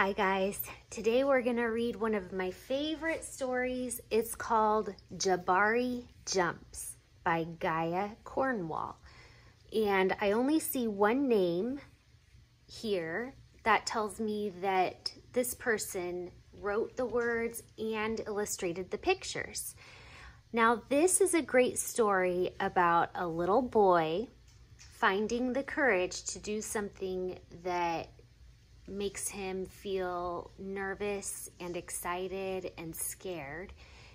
Hi guys, today we're gonna read one of my favorite stories. It's called Jabari Jumps by Gaia Cornwall. And I only see one name here that tells me that this person wrote the words and illustrated the pictures. Now this is a great story about a little boy finding the courage to do something that makes him feel nervous and excited and scared.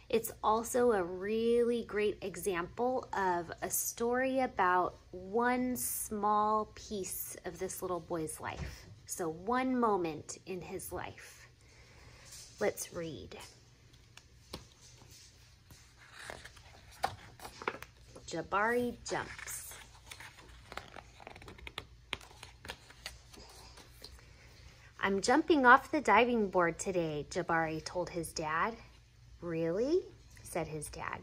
It's also a really great example of a story about one small piece of this little boy's life. So, one moment in his life. Let's read. Jabari jumps. I'm jumping off the diving board today, Jabari told his dad. Really? said his dad.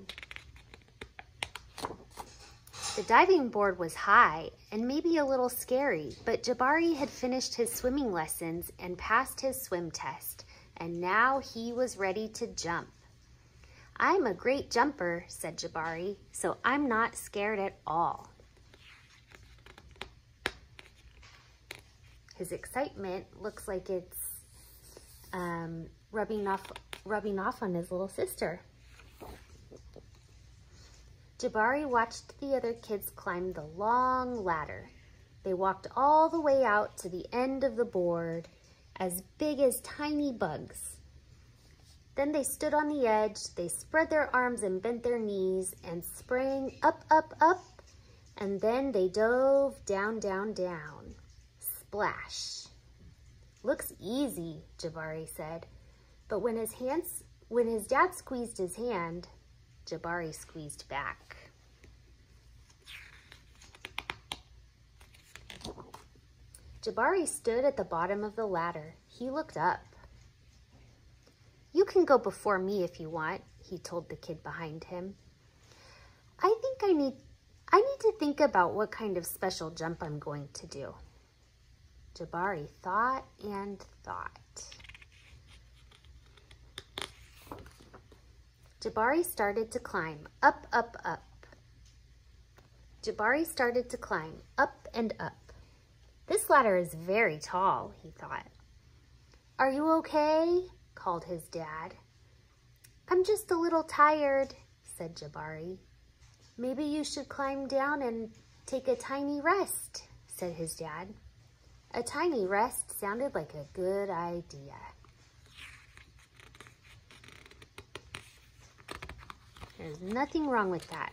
The diving board was high and maybe a little scary, but Jabari had finished his swimming lessons and passed his swim test, and now he was ready to jump. I'm a great jumper, said Jabari, so I'm not scared at all. His excitement looks like it's um, rubbing off rubbing off on his little sister. Jabari watched the other kids climb the long ladder. They walked all the way out to the end of the board, as big as tiny bugs. Then they stood on the edge, they spread their arms and bent their knees and sprang up, up, up, and then they dove down, down, down. Splash. Looks easy, Jabari said. But when his hands, when his dad squeezed his hand, Jabari squeezed back. Jabari stood at the bottom of the ladder. He looked up. You can go before me if you want, he told the kid behind him. I think I need I need to think about what kind of special jump I'm going to do. Jabari thought and thought. Jabari started to climb up, up, up. Jabari started to climb up and up. This ladder is very tall, he thought. Are you okay? called his dad. I'm just a little tired, said Jabari. Maybe you should climb down and take a tiny rest, said his dad. A tiny rest sounded like a good idea. There's nothing wrong with that.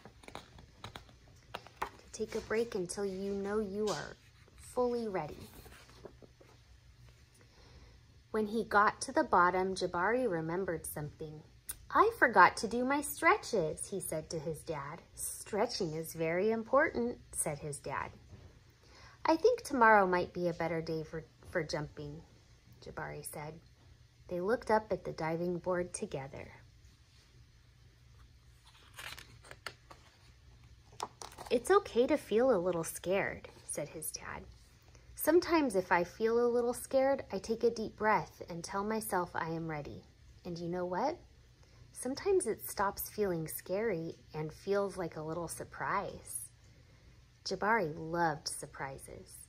To take a break until you know you are fully ready. When he got to the bottom, Jabari remembered something. I forgot to do my stretches, he said to his dad. Stretching is very important, said his dad. I think tomorrow might be a better day for, for jumping, Jabari said. They looked up at the diving board together. It's okay to feel a little scared, said his dad. Sometimes if I feel a little scared, I take a deep breath and tell myself I am ready. And you know what? Sometimes it stops feeling scary and feels like a little surprise. Jabari loved surprises.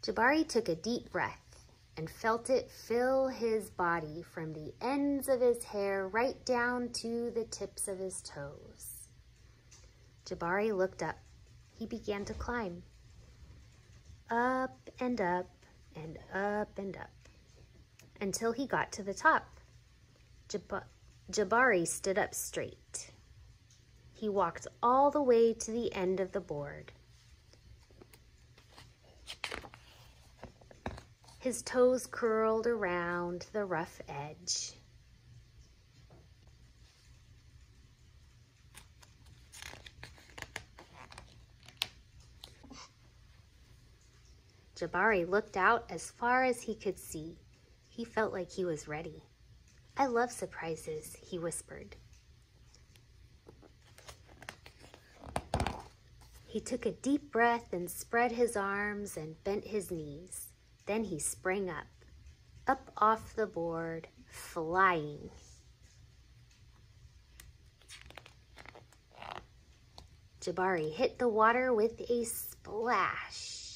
Jabari took a deep breath and felt it fill his body from the ends of his hair right down to the tips of his toes. Jabari looked up. He began to climb. Up and up and up and up until he got to the top. Jab Jabari stood up straight. He walked all the way to the end of the board. His toes curled around the rough edge. Jabari looked out as far as he could see. He felt like he was ready. I love surprises, he whispered. He took a deep breath and spread his arms and bent his knees. Then he sprang up, up off the board, flying. Jabari hit the water with a splash.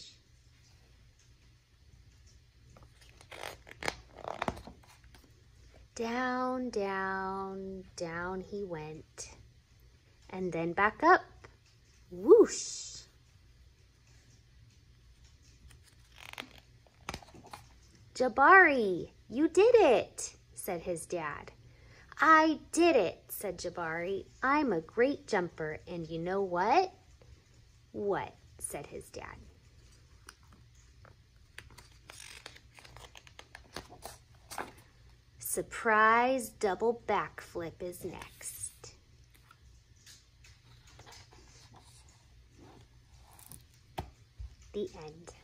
Down, down, down he went. And then back up. Whoosh! Jabari, you did it, said his dad. I did it, said Jabari. I'm a great jumper, and you know what? What? said his dad. Surprise double backflip is next. The end.